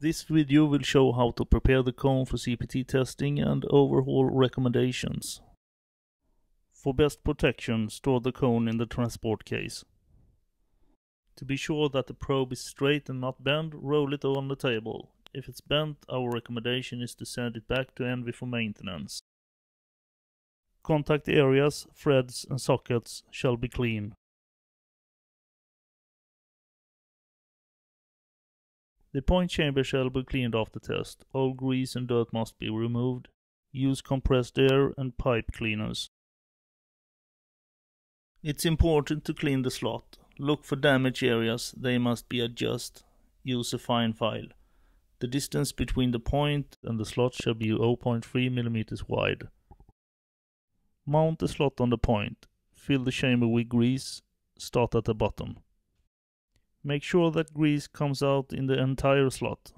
This video will show how to prepare the cone for CPT testing and overhaul recommendations. For best protection, store the cone in the transport case. To be sure that the probe is straight and not bent, roll it on the table. If it's bent, our recommendation is to send it back to ENVI for maintenance. Contact areas, threads and sockets shall be clean. The point chamber shall be cleaned after test. All grease and dirt must be removed. Use compressed air and pipe cleaners. It's important to clean the slot. Look for damage areas, they must be adjusted. Use a fine file. The distance between the point and the slot shall be 0.3 mm wide. Mount the slot on the point. Fill the chamber with grease. Start at the bottom. Make sure that grease comes out in the entire slot.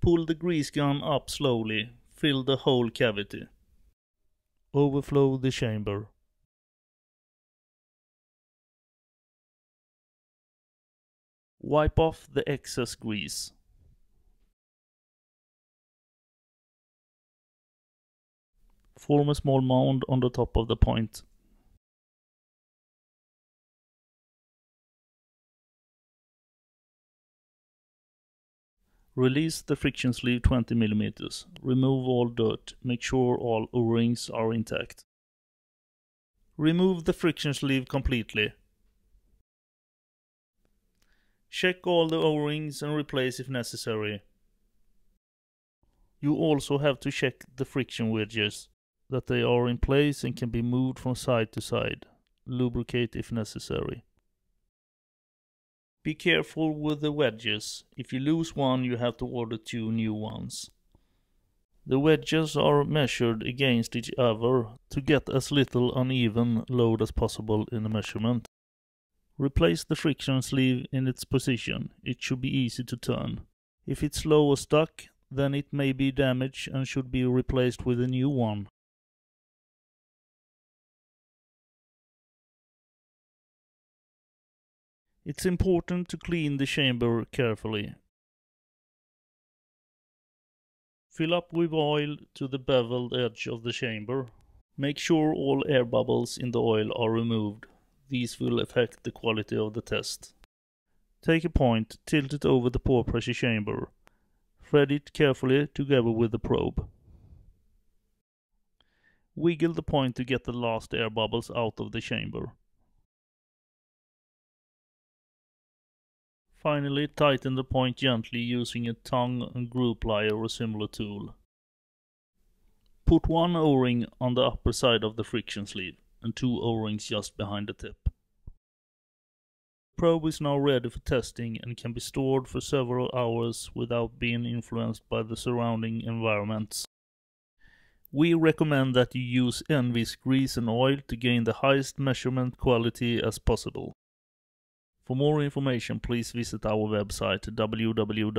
Pull the grease gun up slowly. Fill the whole cavity. Overflow the chamber. Wipe off the excess grease. Form a small mound on the top of the point. Release the friction sleeve 20 mm. Remove all dirt. Make sure all O-rings are intact. Remove the friction sleeve completely. Check all the O-rings and replace if necessary. You also have to check the friction wedges, that they are in place and can be moved from side to side. Lubricate if necessary. Be careful with the wedges. If you lose one, you have to order two new ones. The wedges are measured against each other to get as little uneven load as possible in the measurement. Replace the friction sleeve in its position. It should be easy to turn. If it's low or stuck, then it may be damaged and should be replaced with a new one. It's important to clean the chamber carefully. Fill up with oil to the beveled edge of the chamber. Make sure all air bubbles in the oil are removed. These will affect the quality of the test. Take a point, tilt it over the pore pressure chamber. Thread it carefully together with the probe. Wiggle the point to get the last air bubbles out of the chamber. Finally, tighten the point gently using a tongue and groove plier or similar tool. Put one O-ring on the upper side of the friction sleeve and two O-rings just behind the tip. The probe is now ready for testing and can be stored for several hours without being influenced by the surrounding environments. We recommend that you use ENVI's grease and oil to gain the highest measurement quality as possible. For more information, please visit our website www.envi.se.